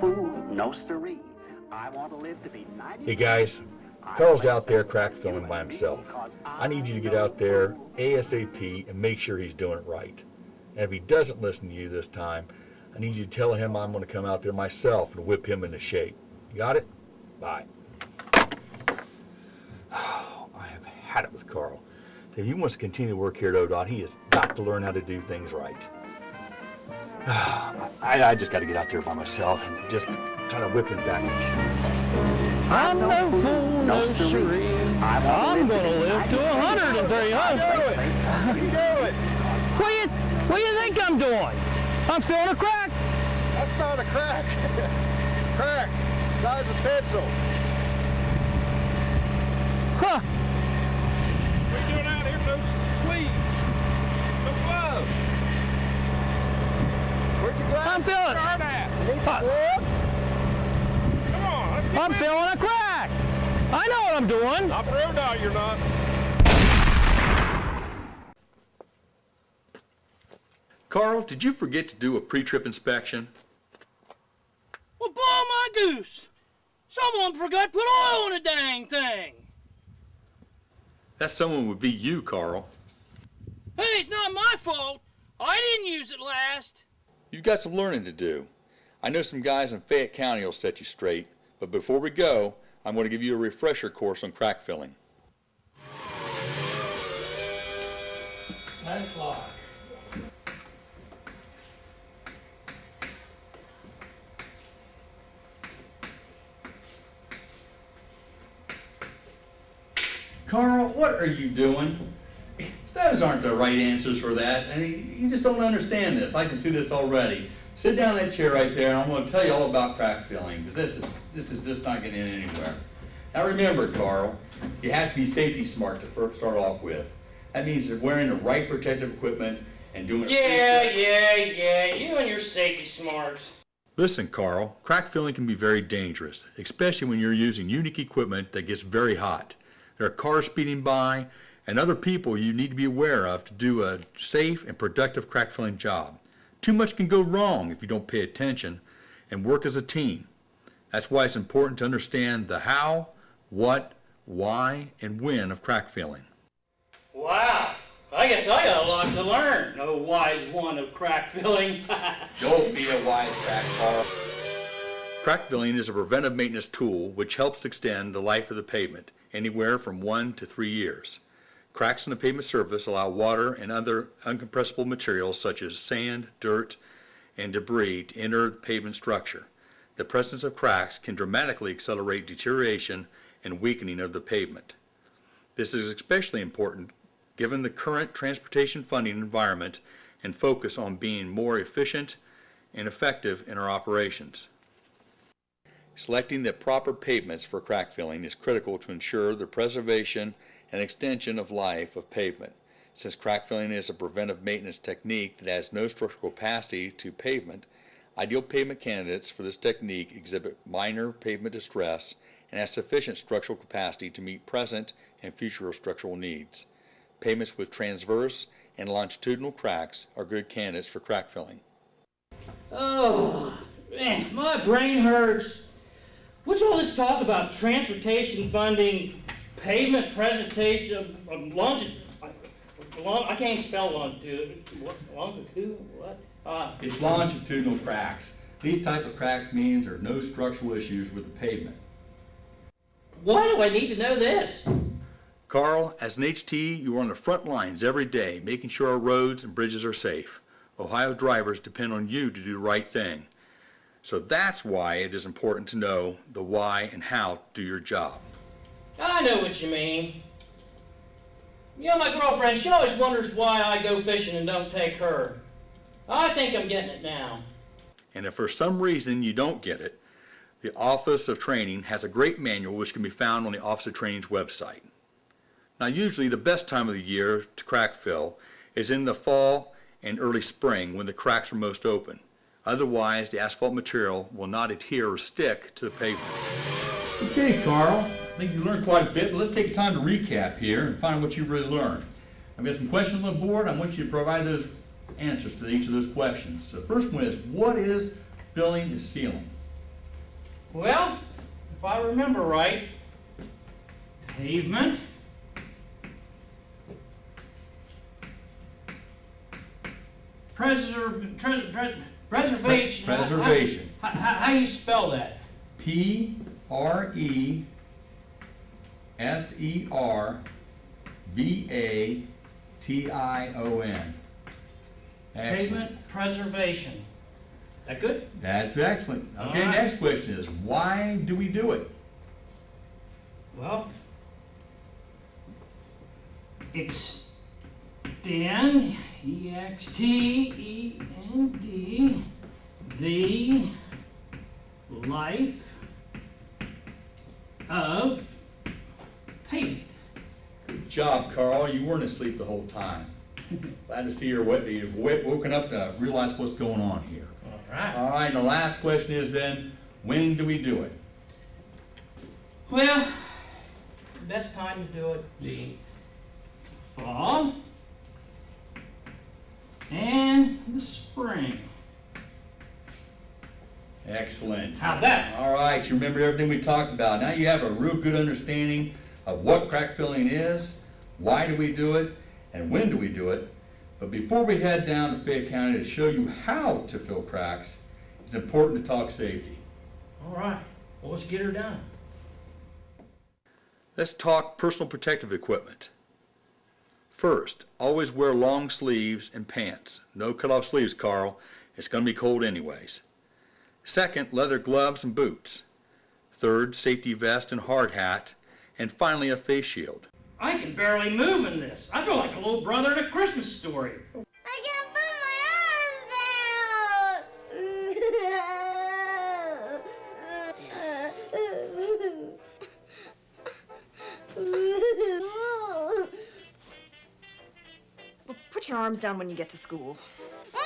fool, no siree. I want to live to be 90. Hey guys, Carl's out there crack filling by himself. I need you to get out there ASAP and make sure he's doing it right. And if he doesn't listen to you this time, I need you to tell him I'm going to come out there myself and whip him into shape. Got it? Bye. I have had it with Carl. If he wants to continue to work here at ODOT, he has got to learn how to do things right. I, I just got to get out there by myself and just try to whip him back. I'm no fool, no siree. I'm gonna live to a hundred and three hundred. You do it. What do you, what do you think I'm doing? I'm filling a crack. That's not a crack. crack. Size of pencil. Huh. What are you doing out here? No sleeves. No gloves. Where's your glass? I'm feeling- Start at. Uh, Come on. Let's get I'm busy. Filling a crack. I know what I'm doing. Not for road dog, you're not. Carl, did you forget to do a pre-trip inspection? Well, blow my goose! Someone forgot to put oil on the dang thing! That someone would be you, Carl. Hey, it's not my fault! I didn't use it last! You've got some learning to do. I know some guys in Fayette County will set you straight, but before we go, I'm going to give you a refresher course on crack filling. Nine o'clock. Carl, what are you doing? Those aren't the right answers for that. I mean, you just don't understand this. I can see this already. Sit down in that chair right there, and I'm going to tell you all about crack filling, because this is, this is just not getting anywhere. Now remember, Carl, you have to be safety smart to first start off with. That means you're wearing the right protective equipment and doing it. Yeah, yeah, yeah, you and your safety smarts. Listen, Carl, crack filling can be very dangerous, especially when you're using unique equipment that gets very hot. There are cars speeding by and other people you need to be aware of to do a safe and productive crack filling job. Too much can go wrong if you don't pay attention and work as a team. That's why it's important to understand the how, what, why, and when of crack filling. Wow, I guess I got a lot to learn. No wise one of crack filling. Don't be a wisecrack, Carl. Crack filling is a preventive maintenance tool which helps extend the life of the pavement, anywhere from one to three years. Cracks in the pavement surface allow water and other uncompressible materials such as sand, dirt, and debris to enter the pavement structure. The presence of cracks can dramatically accelerate deterioration and weakening of the pavement. This is especially important given the current transportation funding environment and focus on being more efficient and effective in our operations. Selecting the proper pavements for crack filling is critical to ensure the preservation and extension of life of pavement. Since crack filling is a preventive maintenance technique that has no structural capacity to pavement, ideal pavement candidates for this technique exhibit minor pavement distress and have sufficient structural capacity to meet present and future structural needs. Pavements with transverse and longitudinal cracks are good candidates for crack filling. oh, man, my brain hurts. What's all this talk about transportation funding, pavement presentation, uh, longi- long, I can't spell longitude. What, longitude? What? Uh, It's longitudinal cracks. These type of cracks means there are no structural issues with the pavement. why do I need to know this? Carl, as an HT, you are on the front lines every day, making sure our roads and bridges are safe. Ohio drivers depend on you to do the right thing. So that's why it is important to know the why and how to do your job. I know what you mean. You know, my girlfriend, she always wonders why I go fishing and don't take her. I think I'm getting it now. And if for some reason you don't get it, the Office of Training has a great manual which can be found on the Office of Training's website. Now, usually the best time of the year to crack fill is in the fall and early spring when the cracks are most open. Otherwise, the asphalt material will not adhere or stick to the pavement. Okay, Carl, I think you learned quite a bit. Let's take time to recap here and find what you really learned. I've got some questions on the board. I want you to provide those answers to each of those questions. The first one is, what is filling the sealing? Well, if I remember right, pavement. Preserve, tre- pre- preservation. Preservation. How, how, how you spell that? P R E S E R V A T I O N. Pavement preservation. That good? That's excellent. Okay, right. next question is why do we do it? Well, extend, E X T E N D, the life of pavement. Good job, Carl. You weren't asleep the whole time. Glad to see you're you've woken up to realize what's going on here. All right. All right, and the last question is then, when do we do it? Well, the best time to do it the fall and the spring. Excellent. How's that? All right, you remember everything we talked about. Now you have a real good understanding of what crack filling is, why do we do it, and when do we do it. But before we head down to Fayette County to show you how to fill cracks, it's important to talk safety. All right. Well, let's get her done. Let's talk personal protective equipment. First, always wear long sleeves and pants. No cut-off sleeves, Carl. It's going to be cold anyways. Second, leather gloves and boots. Third, safety vest and hard hat. And finally, a face shield. I can barely move in this. I feel like a little brother in a Christmas story. I can't put my arms down. Well, put your arms down when you get to school. Ah!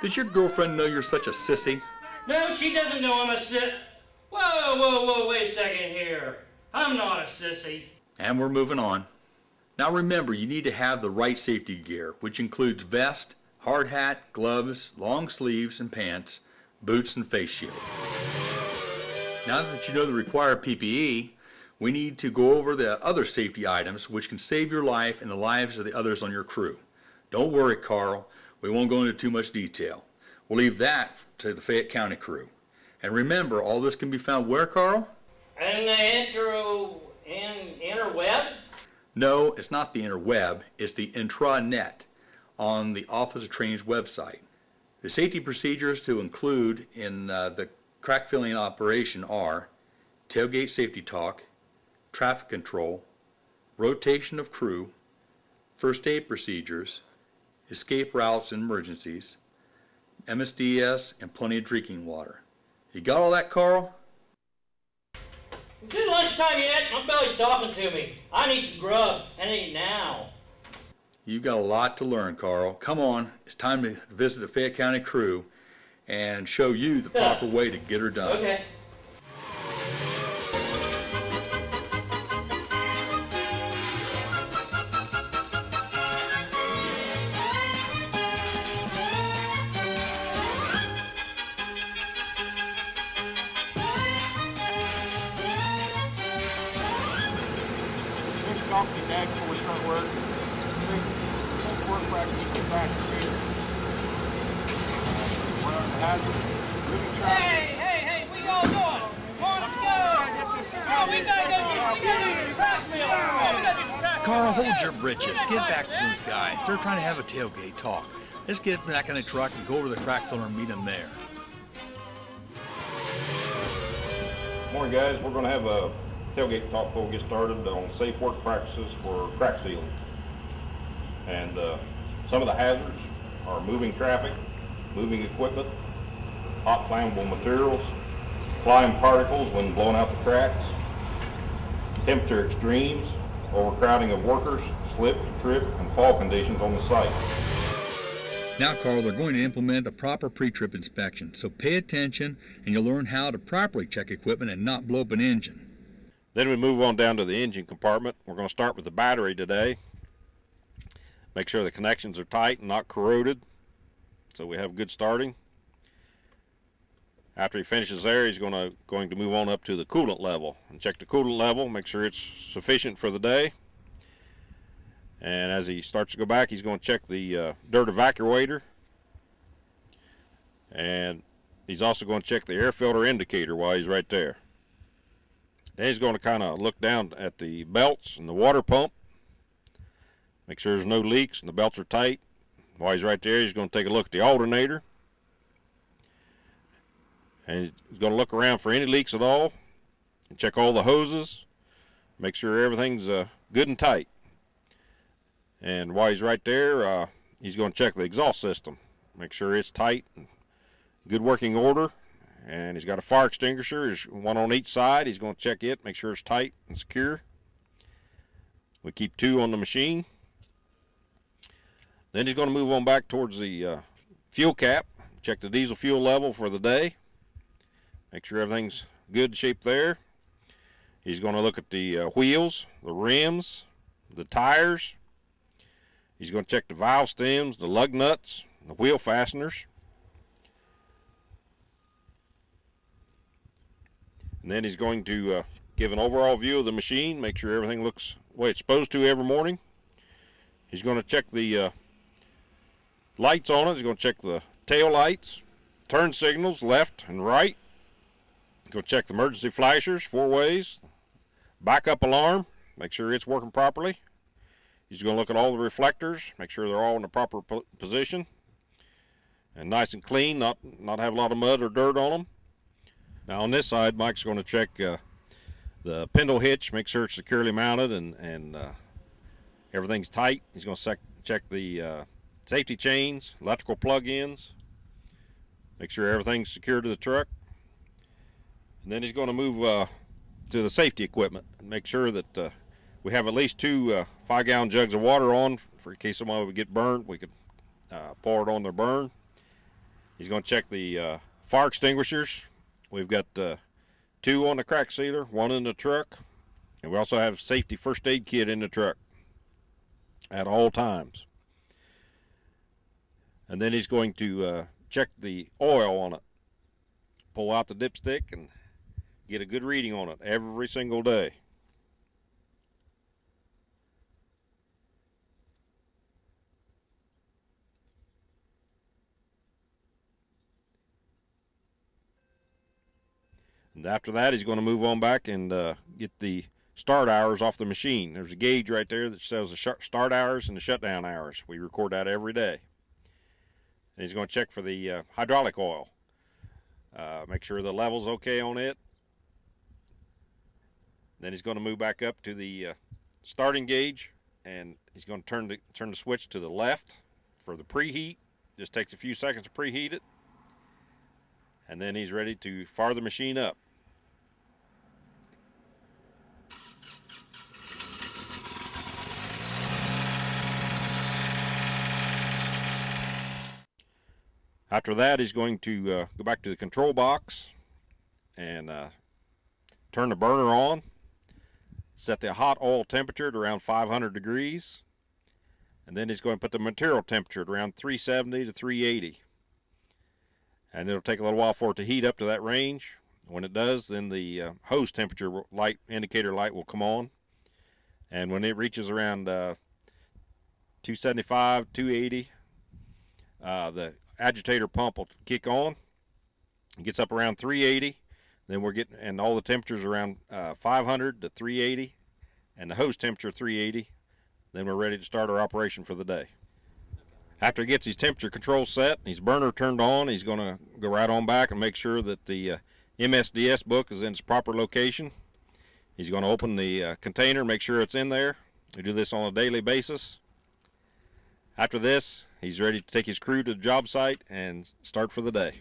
Does your girlfriend know you're such a sissy? No, she doesn't know I'm a sit. Whoa, whoa, whoa, wait a second here. I'm not a sissy. And we're moving on. Now remember, you need to have the right safety gear, which includes vest, hard hat, gloves, long sleeves and pants, boots and face shield. Now that you know the required PPE, we need to go over the other safety items which can save your life and the lives of the others on your crew. Don't worry, Carl. We won't go into too much detail. We'll leave that to the Fayette County crew. And remember, all this can be found where, Carl? In the intro in interweb? No, it's not the interweb, it's the intranet on the Office of Training's website. The safety procedures to include in uh, the crack filling operation are tailgate safety talk, traffic control, rotation of crew, first aid procedures, escape routes and emergencies, MSDS, and plenty of drinking water. You got all that, Carl? It's in lunchtime yet. My belly's talking to me. I need some grub, and it ain't now. You've got a lot to learn, Carl. Come on, it's time to visit the Fayette County crew and show you the proper way to get her done. Okay. Feet. What are the hazards? Hey, hey, hey, we all doing? We gotta track. Some Carl, hold your britches. Get back to those guys. They're trying to have a tailgate talk. Let's get back in the truck and go over to the crack filler and meet them there. Morning, guys. We're going to have a tailgate talk before we get started on safe work practices for crack sealing. And uh, some of the hazards are moving traffic, moving equipment, hot flammable materials, flying particles when blowing out the cracks, temperature extremes, overcrowding of workers, slip, trip, and fall conditions on the site. Now, Carl, they're going to implement the proper pre-trip inspection, so pay attention and you'll learn how to properly check equipment and not blow up an engine. Then we move on down to the engine compartment. We're going to start with the battery today. Make sure the connections are tight and not corroded so we have good starting. After he finishes there, he's going to going to move on up to the coolant level and check the coolant level, make sure it's sufficient for the day. And as he starts to go back, he's going to check the uh, dirt evacuator. And he's also going to check the air filter indicator while he's right there. Then he's going to kind of look down at the belts and the water pump. Make sure there's no leaks and the belts are tight. While he's right there, he's going to take a look at the alternator. And he's going to look around for any leaks at all. And check all the hoses. Make sure everything's uh, good and tight. And while he's right there, uh, he's going to check the exhaust system. Make sure it's tight and good working order. And he's got a fire extinguisher, there's one on each side. He's going to check it, make sure it's tight and secure. We keep two on the machine. Then he's going to move on back towards the uh, fuel cap, check the diesel fuel level for the day. Make sure everything's good shape there. He's going to look at the uh, wheels, the rims, the tires, He's going to check the valve stems, the lug nuts, the wheel fasteners. And then he's going to uh, give an overall view of the machine, make sure everything looks the way it's supposed to every morning. He's going to check the uh, lights on it. He's going to check the tail lights, turn signals left and right. He's going to check the emergency flashers four ways, backup alarm, make sure it's working properly. He's going to look at all the reflectors, make sure they're all in the proper po position and nice and clean, not, not have a lot of mud or dirt on them. Now on this side, Mike's going to check uh, the pintle hitch, make sure it's securely mounted and, and uh, everything's tight. He's going to check the uh, safety chains, electrical plug-ins, make sure everything's secure to the truck. And then he's going to move uh, to the safety equipment and make sure that uh, we have at least two uh, five gallon jugs of water on for in case somebody would get burned. We could uh, pour it on their burn. He's going to check the uh, fire extinguishers. We've got uh, two on the crack sealer, one in the truck, and we also have safety first aid kit in the truck at all times. And then he's going to uh, check the oil on it, pull out the dipstick, and get a good reading on it every single day. And after that, he's going to move on back and uh, get the start hours off the machine. There's a gauge right there that shows the start hours and the shutdown hours. We record that every day. And he's going to check for the uh, hydraulic oil. Uh, make sure the level's okay on it. Then he's going to move back up to the uh, starting gauge and he's going to turn the, turn the switch to the left for the preheat. Just takes a few seconds to preheat it. And then he's ready to fire the machine up. After that, he's going to uh, go back to the control box and uh, turn the burner on. Set the hot oil temperature at around 500 degrees. And then he's going to put the material temperature at around 370 to 380. And it'll take a little while for it to heat up to that range. When it does, then the uh, hose temperature light indicator light will come on. And when it reaches around uh, 275, 280, uh, the agitator pump will kick on. It gets up around 380. Then we're getting, and all the temperatures around uh, 500 to 380, and the hose temperature 380. Then we're ready to start our operation for the day. After he gets his temperature control set, his burner turned on, he's going to go right on back and make sure that the uh, MSDS book is in its proper location. He's going to open the uh, container, make sure it's in there. We do this on a daily basis. After this, He's ready to take his crew to the job site and start for the day.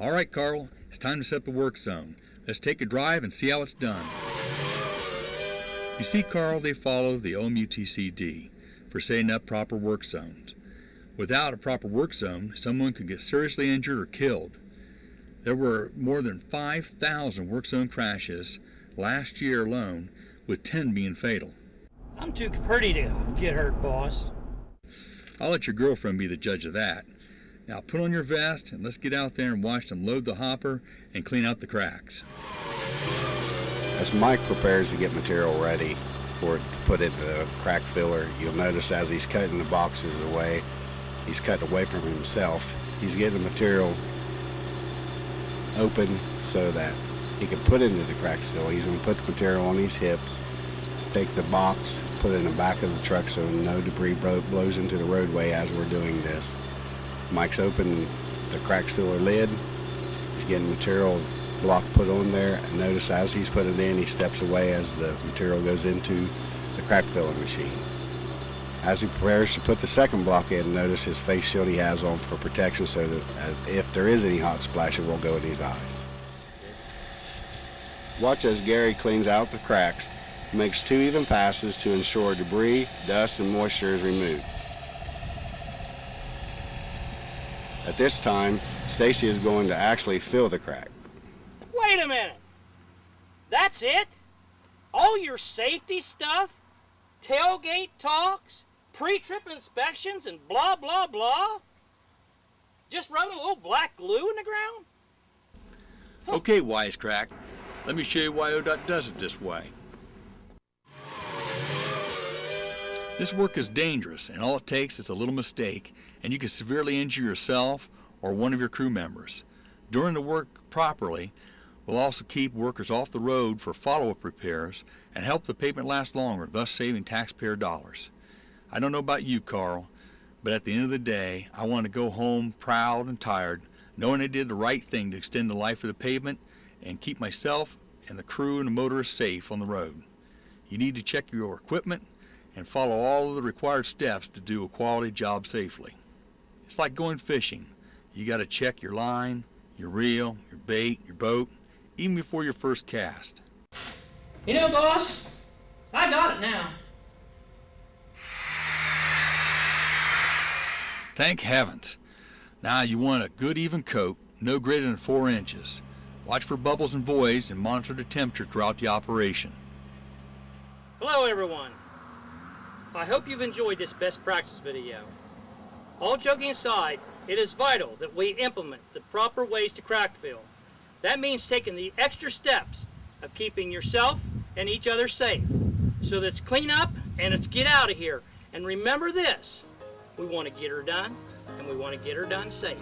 All right, Carl, it's time to set the work zone. Let's take a drive and see how it's done. You see, Carl, they follow the OMUTCD for setting up proper work zones. Without a proper work zone, someone could get seriously injured or killed. There were more than 5,000 work zone crashes last year alone, with 10 being fatal. I'm too pretty to get hurt, boss. I'll let your girlfriend be the judge of that. Now put on your vest and let's get out there and watch them load the hopper and clean out the cracks. As Mike prepares to get material ready for it to put into the crack filler, you'll notice as he's cutting the boxes away, he's cutting away from himself. He's getting the material open so that he can put it into the crack seal. He's going to put the material on his hips, take the box, put it in the back of the truck so no debris blows into the roadway as we're doing this. Mike's opening the crack sealer lid. He's getting material block put on there. And notice as he's putting it in, he steps away as the material goes into the crack filling machine. As he prepares to put the second block in, notice his face shield he has on for protection so that if there is any hot splash, it won't go in his eyes. Watch as Gary cleans out the cracks, makes two even passes to ensure debris, dust, and moisture is removed. At this time, Stacy is going to actually fill the crack. Wait a minute. That's it? All your safety stuff? Tailgate talks? Pre-trip inspections and blah, blah, blah? Just rubbing a little black glue in the ground? Okay, wisecrack. Let me show you why ODOT does it this way. This work is dangerous, and all it takes is a little mistake, and you can severely injure yourself or one of your crew members. Doing the work properly will also keep workers off the road for follow-up repairs and help the pavement last longer, thus saving taxpayer dollars. I don't know about you, Carl, but at the end of the day, I want to go home proud and tired, knowing I did the right thing to extend the life of the pavement and keep myself and the crew and the motorists safe on the road. You need to check your equipment and follow all of the required steps to do a quality job safely. It's like going fishing. You got to check your line, your reel, your bait, your boat, even before your first cast. You know, boss, I got it now. Thank heavens. Now you want a good even coat, no greater than 4 inches. Watch for bubbles and voids and monitor the temperature throughout the operation. Hello everyone. I hope you've enjoyed this best practice video. All joking aside, it is vital that we implement the proper ways to crack fill. That means taking the extra steps of keeping yourself and each other safe. So let's clean up and let's get out of here. And remember this, we want to get her done and we want to get her done safe.